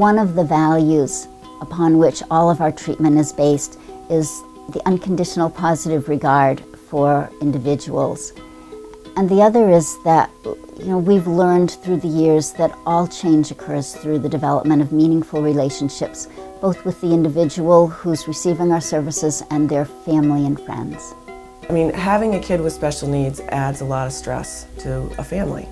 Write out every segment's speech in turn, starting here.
One of the values upon which all of our treatment is based is the unconditional positive regard for individuals. And the other is that you know we've learned through the years that all change occurs through the development of meaningful relationships, both with the individual who's receiving our services and their family and friends. I mean, having a kid with special needs adds a lot of stress to a family,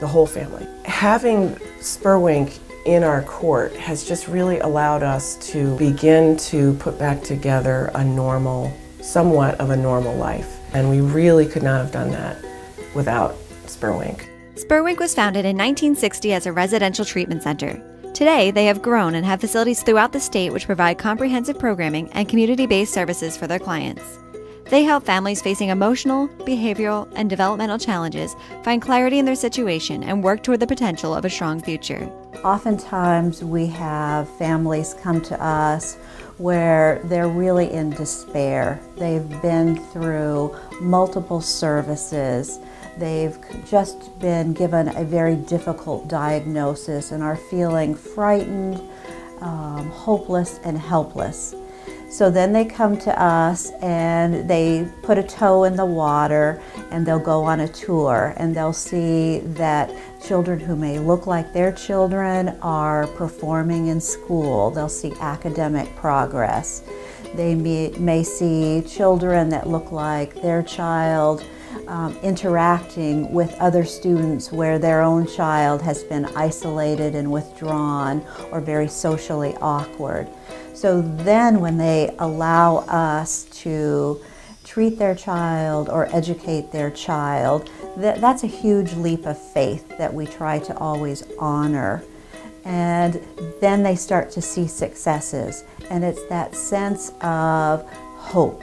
the whole family. Having Spurwink in our court has just really allowed us to begin to put back together a normal, somewhat of a normal life. And we really could not have done that without Spurwink. Spurwink was founded in 1960 as a residential treatment center. Today, they have grown and have facilities throughout the state which provide comprehensive programming and community based services for their clients. They help families facing emotional, behavioral, and developmental challenges find clarity in their situation and work toward the potential of a strong future. Oftentimes, we have families come to us where they're really in despair. They've been through multiple services. They've just been given a very difficult diagnosis and are feeling frightened, um, hopeless, and helpless. So then they come to us and they put a toe in the water and they'll go on a tour and they'll see that children who may look like their children are performing in school. They'll see academic progress. They may, see children that look like their child um, interacting with other students where their own child has been isolated and withdrawn or very socially awkward. So then when they allow us to treat their child or educate their child, that, that's a huge leap of faith that we try to always honor. And then they start to see successes. And it's that sense of hope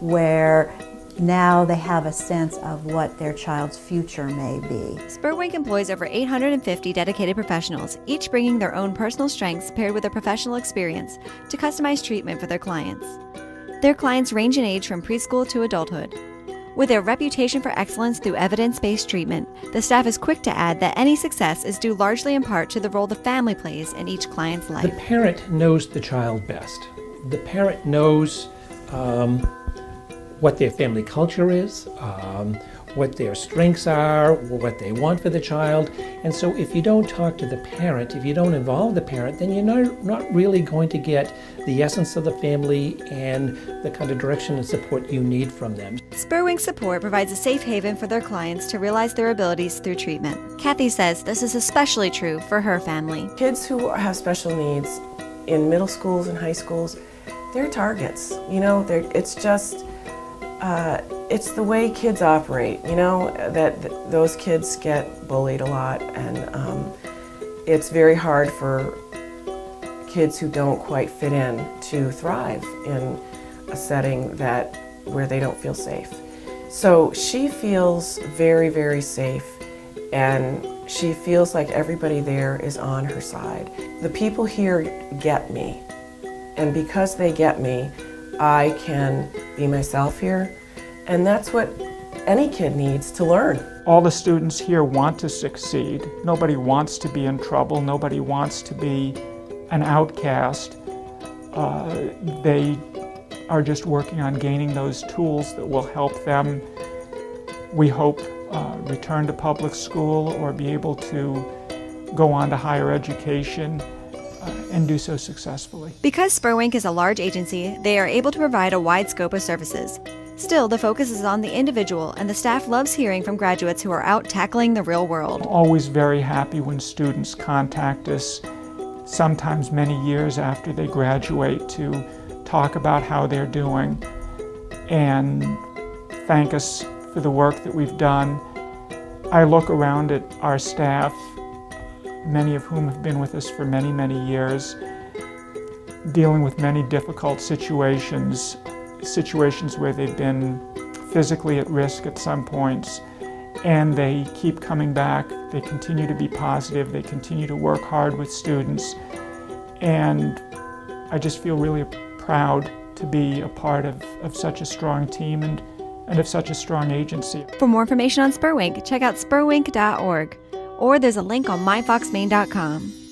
where now they have a sense of what their child's future may be. Spurwink employs over 850 dedicated professionals, each bringing their own personal strengths paired with their professional experience to customize treatment for their clients. Their clients range in age from preschool to adulthood. With their reputation for excellence through evidence based treatment, the staff is quick to add that any success is due largely in part to the role the family plays in each client's life. The parent knows the child best. The parent knows um, what their family culture is, um, what their strengths are, what they want for the child. And so if you don't talk to the parent, if you don't involve the parent, then you're not, not really going to get the essence of the family and the kind of direction and support you need from them. Spurwink Support provides a safe haven for their clients to realize their abilities through treatment. Kathy says this is especially true for her family. Kids who have special needs in middle schools and high schools, they're targets. You know, they're, it's just uh, it's the way kids operate, you know, that th those kids get bullied a lot and um, it's very hard for kids who don't quite fit in to thrive in a setting that where they don't feel safe. So she feels very, very safe and she feels like everybody there is on her side. The people here get me and because they get me, I can be myself here, and that's what any kid needs to learn. All the students here want to succeed. Nobody wants to be in trouble. Nobody wants to be an outcast. Uh, they are just working on gaining those tools that will help them, we hope, uh, return to public school or be able to go on to higher education and do so successfully. Because Spurwink is a large agency, they are able to provide a wide scope of services. Still, the focus is on the individual, and the staff loves hearing from graduates who are out tackling the real world. I'm always very happy when students contact us, sometimes many years after they graduate, to talk about how they're doing and thank us for the work that we've done. I look around at our staff many of whom have been with us for many, many years, dealing with many difficult situations, situations where they've been physically at risk at some points, and they keep coming back. They continue to be positive. They continue to work hard with students. And I just feel really proud to be a part of, of such a strong team and, and of such a strong agency. For more information on Spurwink, check out spurwink.org or there's a link on myfoxmaine.com.